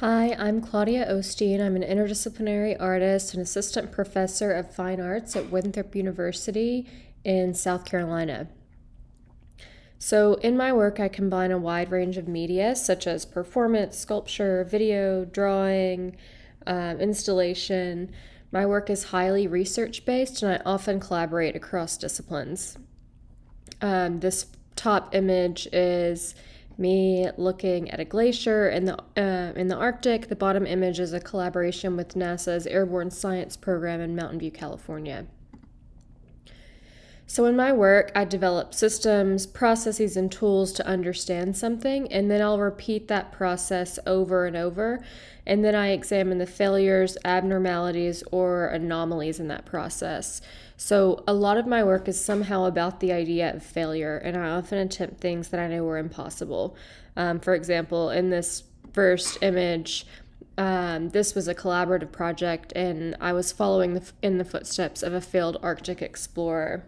Hi, I'm Claudia O'Steen. I'm an interdisciplinary artist and assistant professor of fine arts at Winthrop University in South Carolina. So, in my work, I combine a wide range of media such as performance, sculpture, video, drawing, um, installation. My work is highly research based and I often collaborate across disciplines. Um, this top image is me looking at a glacier in the uh, in the Arctic. The bottom image is a collaboration with NASA's Airborne Science Program in Mountain View, California. So, in my work, I develop systems, processes, and tools to understand something, and then I'll repeat that process over and over. And then I examine the failures, abnormalities, or anomalies in that process. So, a lot of my work is somehow about the idea of failure, and I often attempt things that I know were impossible. Um, for example, in this first image, um, this was a collaborative project, and I was following the, in the footsteps of a failed Arctic explorer.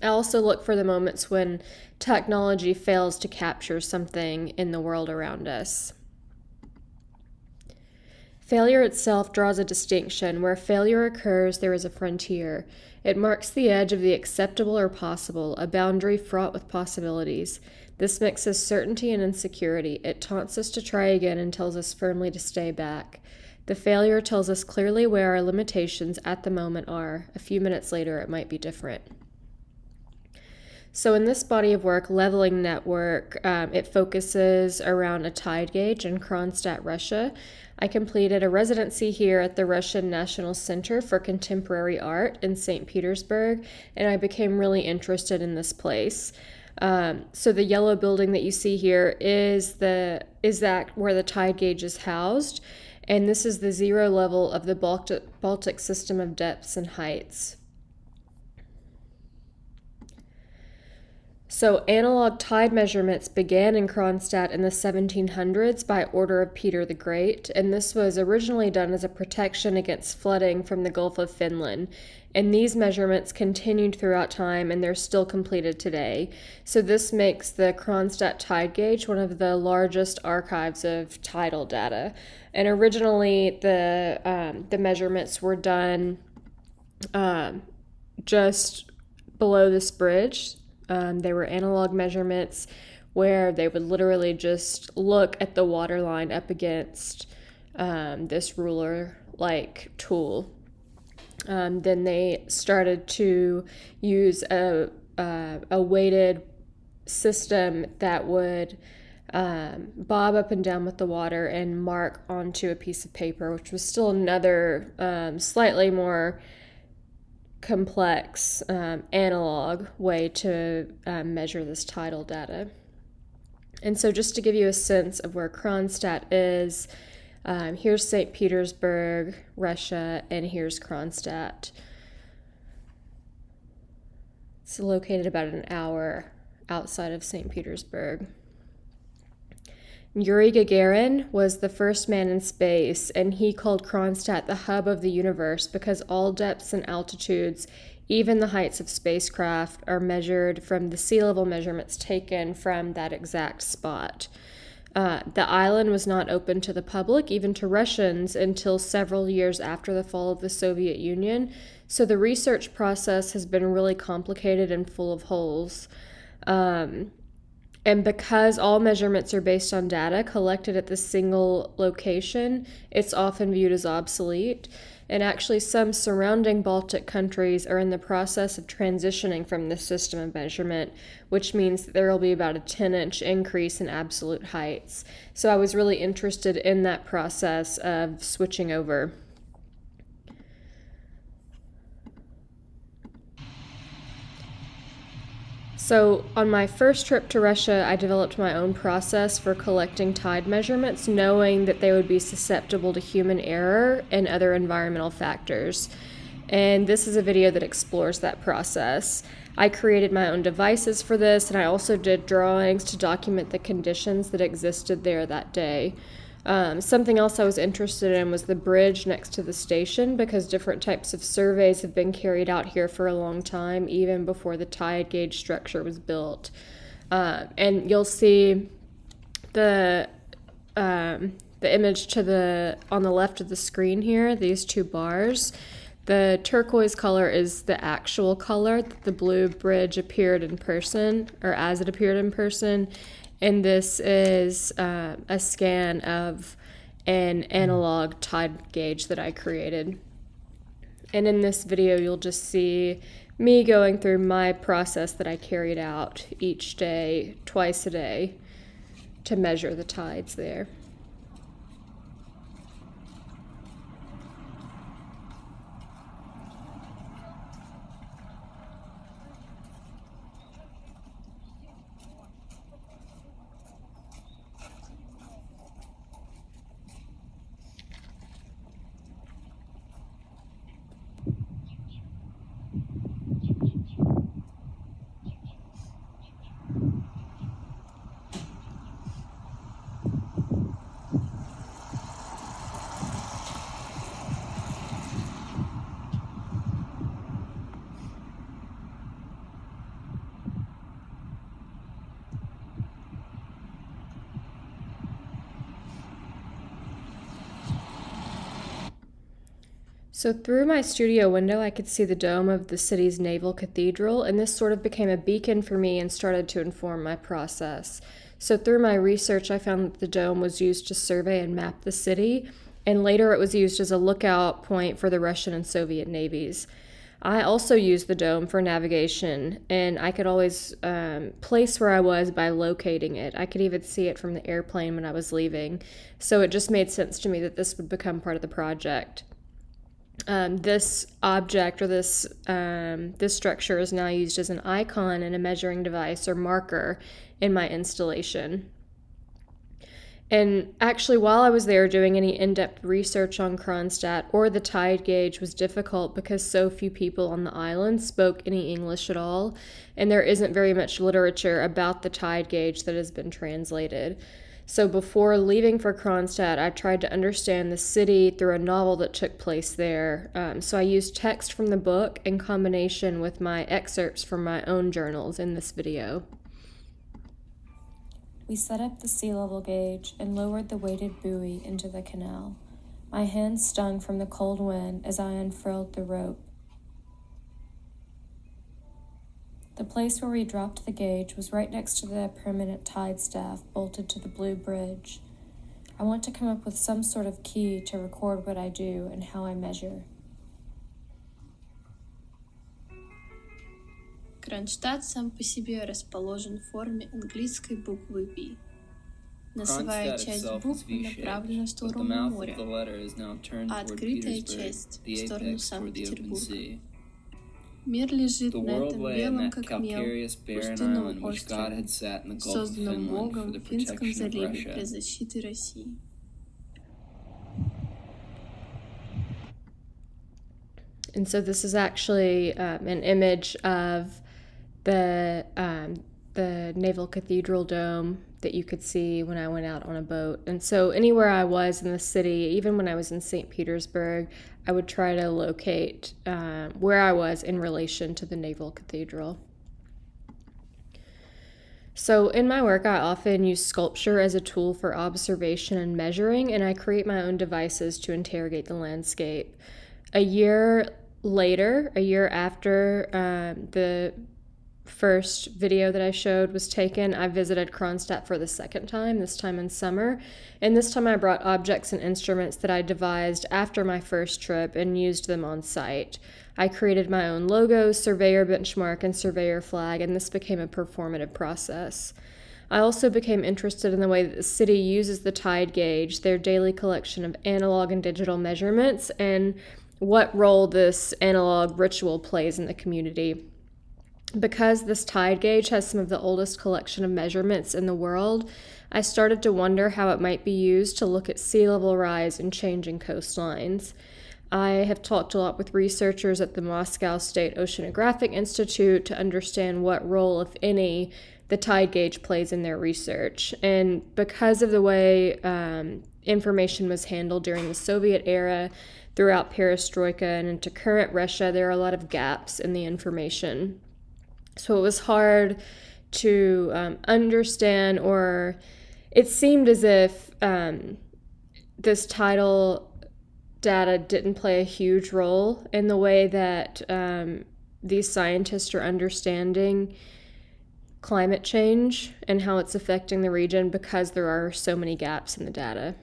I also look for the moments when technology fails to capture something in the world around us. Failure itself draws a distinction. Where failure occurs, there is a frontier. It marks the edge of the acceptable or possible, a boundary fraught with possibilities. This mixes certainty and insecurity. It taunts us to try again and tells us firmly to stay back. The failure tells us clearly where our limitations at the moment are. A few minutes later, it might be different. So, in this body of work, Leveling Network, um, it focuses around a tide gauge in Kronstadt, Russia. I completed a residency here at the Russian National Center for Contemporary Art in St. Petersburg, and I became really interested in this place. Um, so the yellow building that you see here is the is that where the tide gauge is housed, and this is the zero level of the Baltic, Baltic system of depths and heights. So, analog tide measurements began in Kronstadt in the 1700s by order of Peter the Great, and this was originally done as a protection against flooding from the Gulf of Finland. And these measurements continued throughout time and they're still completed today. So, this makes the Kronstadt tide gauge one of the largest archives of tidal data. And originally, the, um, the measurements were done um, just below this bridge um, they were analog measurements where they would literally just look at the water line up against um, this ruler like tool. Um, then they started to use a, a, a weighted system that would um, bob up and down with the water and mark onto a piece of paper, which was still another um, slightly more complex um, analog way to um, measure this tidal data. And so, just to give you a sense of where Kronstadt is, um, here's St. Petersburg, Russia, and here's Kronstadt. It's located about an hour outside of St. Petersburg. Yuri Gagarin was the first man in space, and he called Kronstadt the hub of the universe because all depths and altitudes, even the heights of spacecraft, are measured from the sea level measurements taken from that exact spot. Uh, the island was not open to the public, even to Russians, until several years after the fall of the Soviet Union. So the research process has been really complicated and full of holes. Um, and because all measurements are based on data collected at the single location, it's often viewed as obsolete. And actually, some surrounding Baltic countries are in the process of transitioning from this system of measurement, which means there will be about a 10 inch increase in absolute heights. So I was really interested in that process of switching over. So, on my first trip to Russia, I developed my own process for collecting tide measurements, knowing that they would be susceptible to human error and other environmental factors. And this is a video that explores that process. I created my own devices for this, and I also did drawings to document the conditions that existed there that day. Um, something else I was interested in was the bridge next to the station because different types of surveys have been carried out here for a long time, even before the tide gauge structure was built. Uh, and you'll see the um, the image to the on the left of the screen here, these two bars. The turquoise color is the actual color that the blue bridge appeared in person, or as it appeared in person. And this is uh, a scan of an analog tide gauge that I created. And in this video, you'll just see me going through my process that I carried out each day, twice a day, to measure the tides there. So, through my studio window, I could see the dome of the city's naval cathedral, and this sort of became a beacon for me and started to inform my process. So, through my research, I found that the dome was used to survey and map the city, and later it was used as a lookout point for the Russian and Soviet navies. I also used the dome for navigation, and I could always um, place where I was by locating it. I could even see it from the airplane when I was leaving. So it just made sense to me that this would become part of the project um, this object or this um, this structure is now used as an icon and a measuring device or marker in my installation. And actually, while I was there doing any in depth research on Kronstadt or the tide gauge was difficult because so few people on the island spoke any English at all, and there isn't very much literature about the tide gauge that has been translated. So before leaving for Kronstadt, I tried to understand the city through a novel that took place there. Um, so I used text from the book in combination with my excerpts from my own journals in this video. We set up the sea level gauge and lowered the weighted buoy into the canal. My hands stung from the cold wind as I unfurled the rope. The place where we dropped the gauge was right next to the permanent tide staff bolted to the blue bridge. I want to come up with some sort of key to record what I do and how I measure. Кронштадт сам по себе расположен в форме английской буквы V. Носовая часть буквы направлена в сторону моря, а открытая часть – в сторону Санкт-Петербурга. Мир лежит на этом белом, как мел, пустынном острове, созданном Богом в Финском заливе для защиты России. And so this is actually um, an image of the um, the Naval Cathedral Dome that you could see when I went out on a boat. And so, anywhere I was in the city, even when I was in St. Petersburg, I would try to locate uh, where I was in relation to the Naval Cathedral. So, in my work, I often use sculpture as a tool for observation and measuring, and I create my own devices to interrogate the landscape. A year later, a year after um, the first video that I showed was taken, I visited Kronstadt for the second time, this time in summer. And this time I brought objects and instruments that I devised after my first trip and used them on site. I created my own logo, surveyor benchmark, and surveyor flag, and this became a performative process. I also became interested in the way that the city uses the tide gauge, their daily collection of analog and digital measurements, and what role this analog ritual plays in the community because this tide gauge has some of the oldest collection of measurements in the world, I started to wonder how it might be used to look at sea level rise and changing coastlines. I have talked a lot with researchers at the Moscow State Oceanographic Institute to understand what role, if any, the tide gauge plays in their research. And because of the way um, information was handled during the Soviet era, throughout perestroika and into current Russia, there are a lot of gaps in the information. So it was hard to um, understand, or it seemed as if um, this tidal data didn't play a huge role in the way that um, these scientists are understanding climate change and how it's affecting the region because there are so many gaps in the data.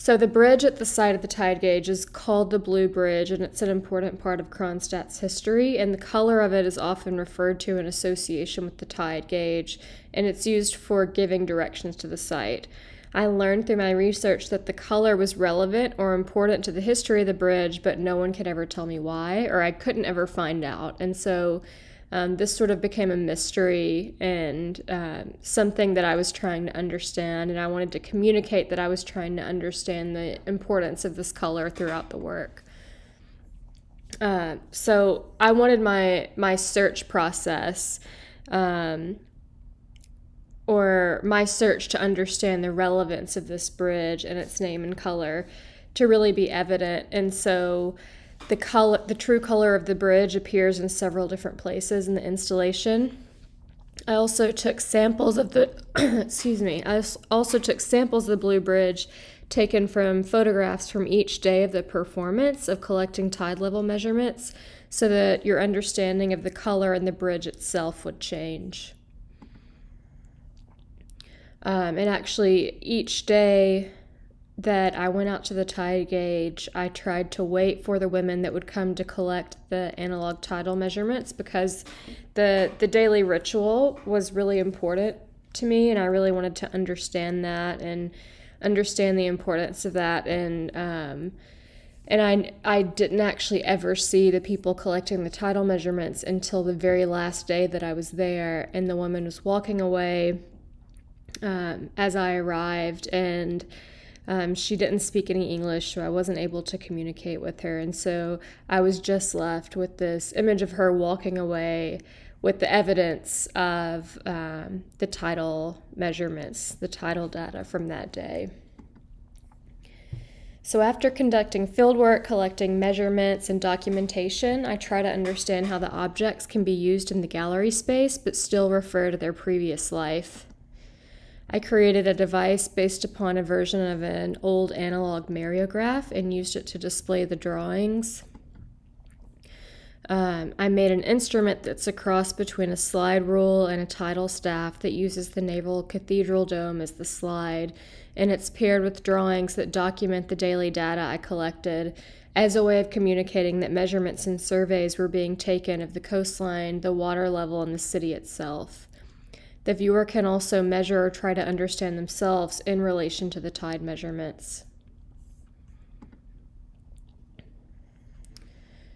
So the bridge at the site of the tide gauge is called the Blue Bridge, and it's an important part of Kronstadt's history. And the color of it is often referred to in association with the tide gauge, and it's used for giving directions to the site. I learned through my research that the color was relevant or important to the history of the bridge, but no one could ever tell me why, or I couldn't ever find out. And so um, this sort of became a mystery and uh, something that I was trying to understand, and I wanted to communicate that I was trying to understand the importance of this color throughout the work. Uh, so I wanted my my search process, um, or my search to understand the relevance of this bridge and its name and color, to really be evident, and so. The color, the true color of the bridge appears in several different places in the installation. I also took samples of the, excuse me, I also took samples of the Blue Bridge taken from photographs from each day of the performance of collecting tide level measurements so that your understanding of the color and the bridge itself would change. Um, and actually, each day that I went out to the tide gauge, I tried to wait for the women that would come to collect the analog tidal measurements because the the daily ritual was really important to me and I really wanted to understand that and understand the importance of that. And um, and I I didn't actually ever see the people collecting the tidal measurements until the very last day that I was there and the woman was walking away um, as I arrived. And um, she didn't speak any English, so I wasn't able to communicate with her. And so I was just left with this image of her walking away with the evidence of um, the tidal measurements, the tidal data from that day. So, after conducting fieldwork, collecting measurements, and documentation, I try to understand how the objects can be used in the gallery space but still refer to their previous life. I created a device based upon a version of an old analog Mariograph and used it to display the drawings. Um, I made an instrument that's a cross between a slide rule and a tidal staff that uses the Naval Cathedral Dome as the slide, and it's paired with drawings that document the daily data I collected as a way of communicating that measurements and surveys were being taken of the coastline, the water level, and the city itself. The viewer can also measure or try to understand themselves in relation to the tide measurements.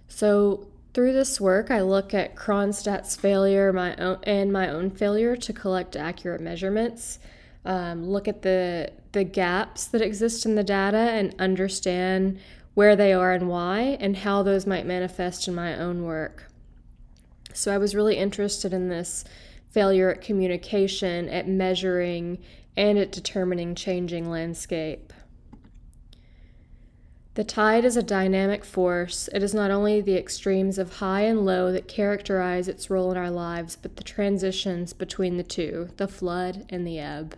So through this work, I look at Kronstadt's failure my own, and my own failure to collect accurate measurements, um, look at the, the gaps that exist in the data and understand where they are and why, and how those might manifest in my own work. So I was really interested in this failure at communication, at measuring, and at determining changing landscape. The tide is a dynamic force. It is not only the extremes of high and low that characterize its role in our lives, but the transitions between the two, the flood and the ebb.